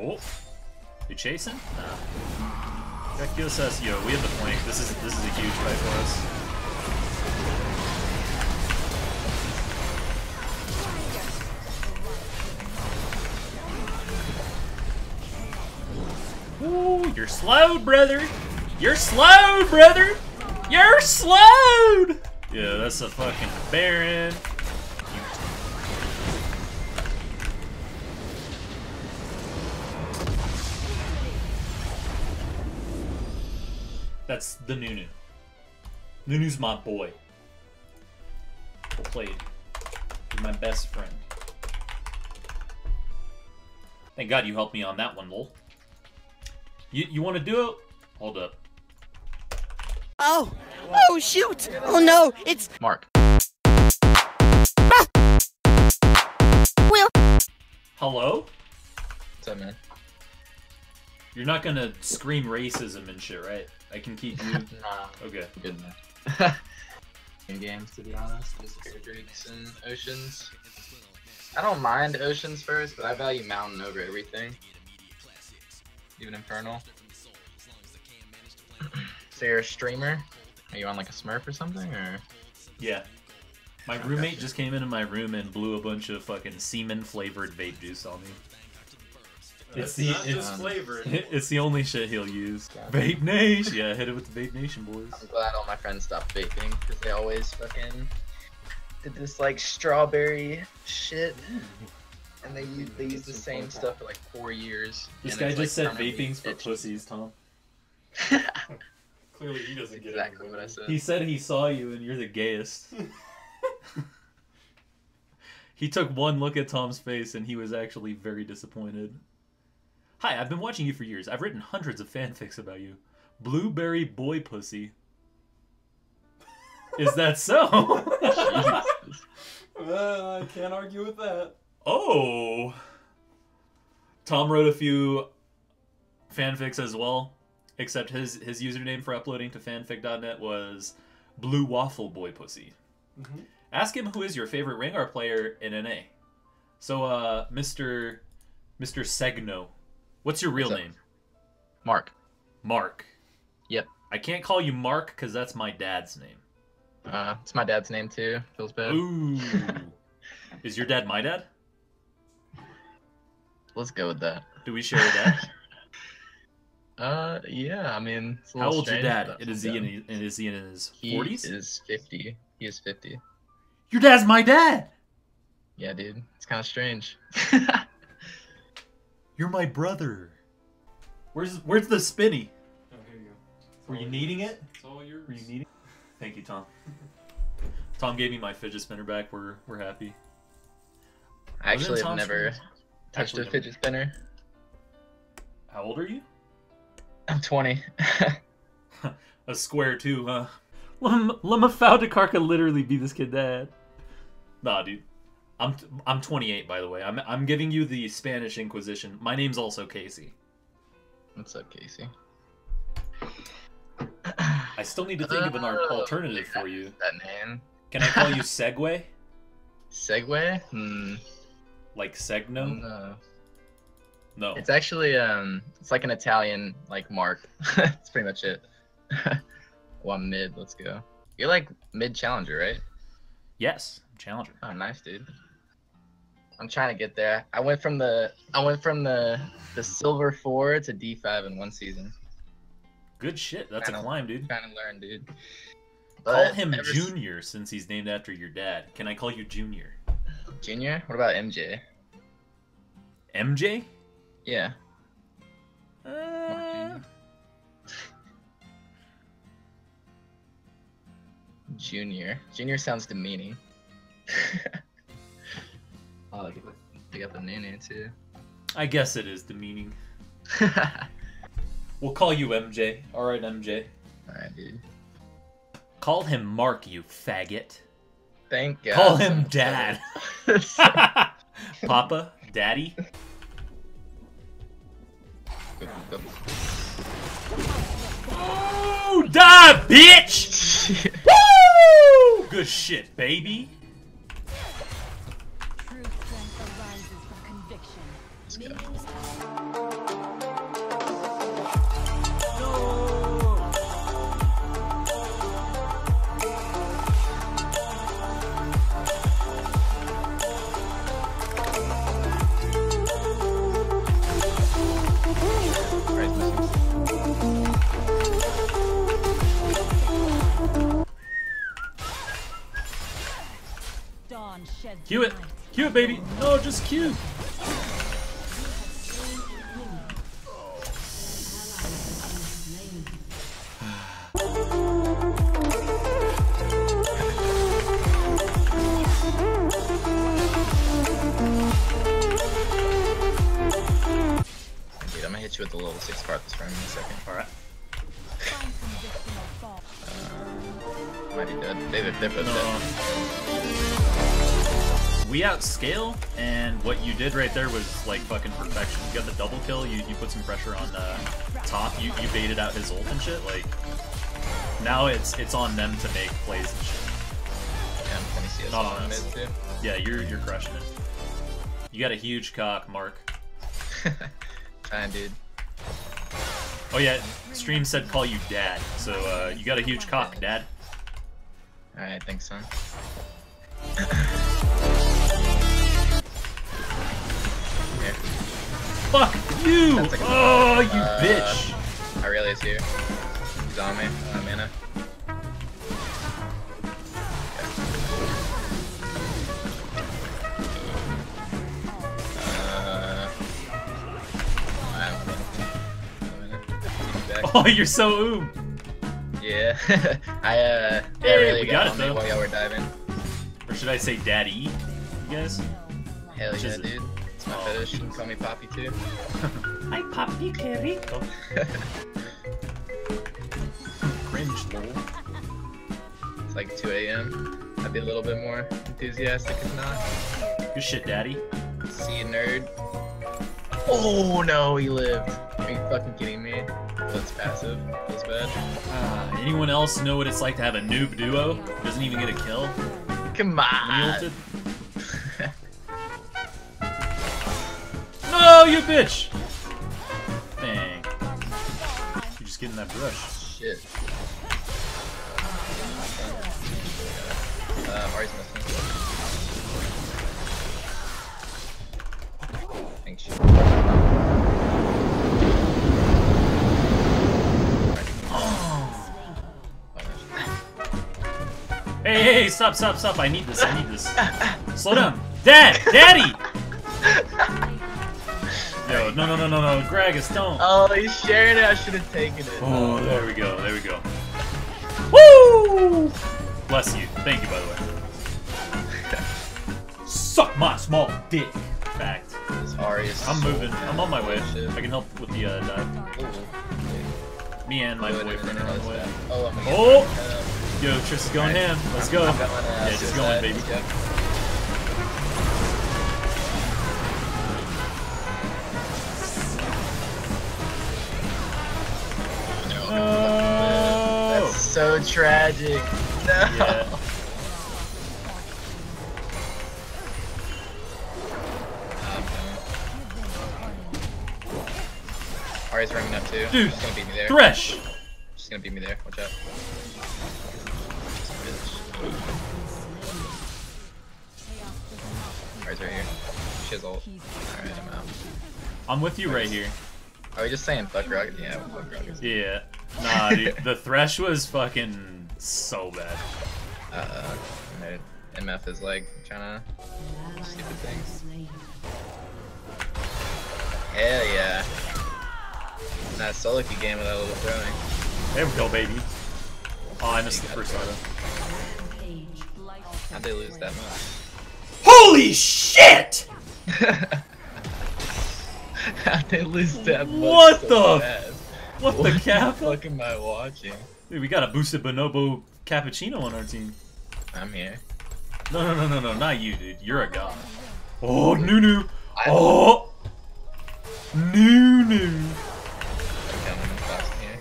Oh, you chasing? Nah. Kyo says, yo, we have the flank. This is this is a huge fight for us. Ooh, you're slowed, brother. You're slowed, brother. You're slowed. Yeah, that's a fucking Baron. That's the Nunu. Nunu's my boy. Well played. You're my best friend. Thank God you helped me on that one, lol. You you want to do it? Hold up. Oh! Oh shoot! Oh no! It's Mark. Ah. Will. Hello? What's up, man? You're not gonna scream racism and shit, right? I can keep you. Nah, Okay. good man. In games, to be honest, Spirit Drakes and Oceans. I don't mind Oceans first, but I value Mountain over everything. Even Infernal. so you're a streamer? Are you on like a Smurf or something, or? Yeah. My roommate just came into my room and blew a bunch of fucking semen flavored vape juice on me. It's the not it's, just flavored. it's the only shit he'll use. Gotcha. Vape Nation. Yeah, hit it with the Vape Nation boys. I'm glad all my friends stopped vaping because they always fucking did this like strawberry shit, and they use they use the same stuff for like four years. This and guy just like, said permanently vaping's for itchy. pussies, Tom. Clearly, he doesn't get exactly it. what I said. He said he saw you and you're the gayest. he took one look at Tom's face and he was actually very disappointed. Hi, I've been watching you for years. I've written hundreds of fanfics about you. Blueberry boy pussy. Is that so? Uh, I can't argue with that. oh. Tom wrote a few fanfics as well, except his his username for uploading to fanfic.net was Blue Waffle Boy Pussy. Mhm. Ask him who is your favorite Rengar player in NA. So, uh, Mr. Mr. Segno, what's your real What's name? Mark. Mark. Yep. I can't call you Mark because that's my dad's name. Uh, it's my dad's name too. Feels bad. Ooh. is your dad my dad? Let's go with that. Do we share a dad? Uh, yeah. I mean, it's a How little old's your dad? but Is he in is he in his He forties? is fifty. He is fifty. Your dad's my dad. Yeah, dude. It's kind of strange. You're my brother. Where's where's the spinny? Oh, here you go. It's Were you yours. needing it? It's all yours. Were you needing? Thank you, Tom. Tom gave me my fidget spinner back. We're we're happy. I actually have never friends? touched Actually a never. fidget spinner. How old are you? I'm 20. A square too, huh? Lemafaldicar could literally be this kid dad. Nah, dude. I'm I'm 28 by the way. I'm I'm giving you the Spanish Inquisition. My name's also Casey. What's up, Casey? I still need to think of an Oh, alternative yeah, for you. That name. Can I call you Segway? Segway? Hmm. Like Segno? No. No. It's actually um, it's like an Italian like mark. That's pretty much it. well, mid. Let's go. You're like mid challenger, right? Yes, Challenger. Oh, nice, dude. I'm trying to get there. I went from the I went from the the silver four to D5 in one season. Good shit. That's a I know. climb, dude. Trying to learn, dude. Call him ever s- Junior since he's named after your dad. Can I call you Junior? Junior? What about MJ? MJ? Yeah. Uh, Junior. Junior. Junior sounds demeaning. oh, I they got the Nunu too. I guess it is demeaning. We'll call you MJ. Alright, MJ. Alright, dude. Call him Mark, you faggot. Thank God. Call him Dad. Papa? Daddy? Oh, die, bitch! Woo! Good shit, baby. It. Baby. No, just cue. Dude, I'm gonna hit you with the level 6 part this round in a second. Alright. Uh, might be dead. They, they're both dead. We outscale, and what you did right there was like fucking perfection. You got the double kill, you, you put some pressure on the top, you, you baited out his ult and shit. Like, now it's it's on them to make plays and shit. Yeah, I'm gonna see us Not on on mid us. too. Yeah, you're you're crushing it. You got a huge cock, Mark. Fine, dude. Oh yeah, stream said call you dad, so uh, you got a huge cock, dad. Alright, thanks, son. Fuck you! Like Oh, you Uh, bitch! Aurelia's here. He's on me. Uh, mana. I have one. A minute. Take you back. Oh, you're so oom. Yeah. I, uh, Hey, really we got, got it, though. while y'all were diving. Or should I say daddy? You guys? Hell Which yeah, is dude. It's my fetish. You can call me Poppy too. Hi, Papi Querico. Cringe, lol. It's like 2 a.m. I'd be a little bit more enthusiastic if not. Good shit, daddy. See you, nerd. Oh no, he lived. Are you fucking kidding me? That's passive. That's bad. Uh, anyone else know what it's like to have a noob duo who doesn't even get a kill? Come when he on. No, you bitch! Dang. You're just getting that brush. Shit. Uh, Ahri's missing. Hey, hey, hey, stop, stop, stop. I need this, I need this. Slow down. Dad! Daddy! Yo, no, no, no, no, no. Gragas, don't. Oh, he's sharing it. I should have taken it. Oh, there we go, there we go. Woo! Bless you. Thank you, by the way. Suck my small dick. Fact. I'm moving. I'm on my way. Shit. I can help with the uh, dive. Ooh. Me and my boyfriend are on the way. Oh, I'm gonna get Oh! Yo, Triss is going Alright. ham. Let's go. Uh, Yeah, just going, baby. Yep. So tragic. No. Yeah. Ahri's running up too. Dude, She's gonna beat me there. Thresh! She's gonna beat me there. Watch out. Ahri's right here. She has ult. Alright, I'm out. I'm with you right here. Are we just saying fuck rocket? Yeah, fuck rocket. Yeah. Nah, dude. The Thresh was fucking so bad. Uh, and MF is like trying to stupid things. Hell yeah. That solo queue game with that little throwing. There we go, baby. Oh, I missed the first it. auto. How'd they lose that much? Holy shit! How'd they lose that much? What so the fast? What the What the cap? fuck am I watching? Dude, we got a boosted bonobo cappuccino on our team. I'm here. No, no, no, no, no, not you, dude. You're a god. Oh, Nunu. I- Oh, Nunu. I'm coming fast here.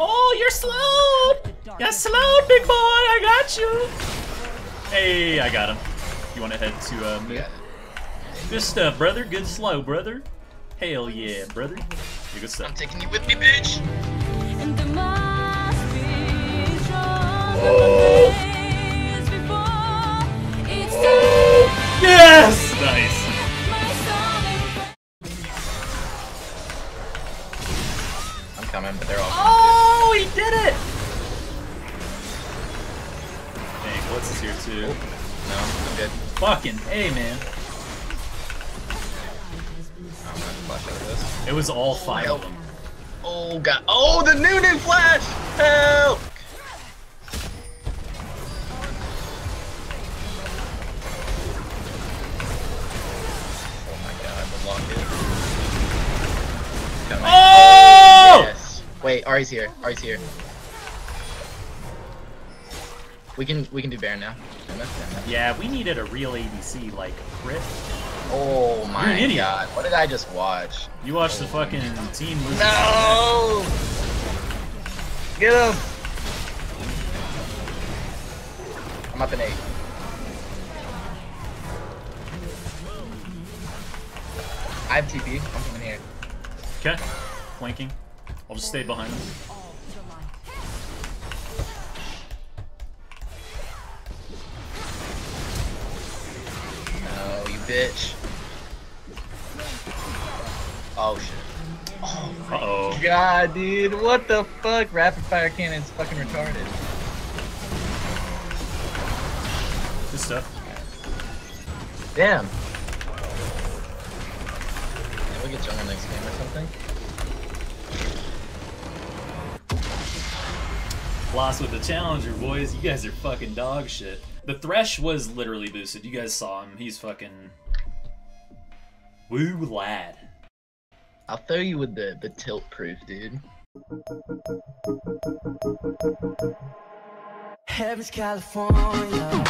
Oh, you're slowed. You're slowed, big boy. I got you. Hey, I got him. You want to head to uh, mid? Good stuff, brother. Good slow, brother. Hell yeah, brother. Yeah, good I'm taking you with me, bitch! And there must be stronger Oh. All five of them. Oh god. Oh, the Nunu flash! Help! Oh my god, the locket. Oh! Yes. Wait, Ahri's here. Ahri's here. We can we can do Baron. Damn it, damn it. Yeah, we needed a real ADC like crit. Oh my idiot. god. What did I just watch? You watched the fucking team lose. No! Get him! I'm up in eight. I have TP. I'm coming here. Okay. Flanking. I'll just stay behind him. Bitch. Oh shit. Oh Uh oh. god, dude. What the fuck? Rapid fire cannon's fucking retarded. Good stuff. Damn. Maybe we'll get jungle next game or something. Lost with the challenger, boys. You guys are fucking dog shit. The Thresh was literally boosted. You guys saw him. He's fucking. Woo lad. I'll throw you with the, the tilt proof, dude. Heaven's California.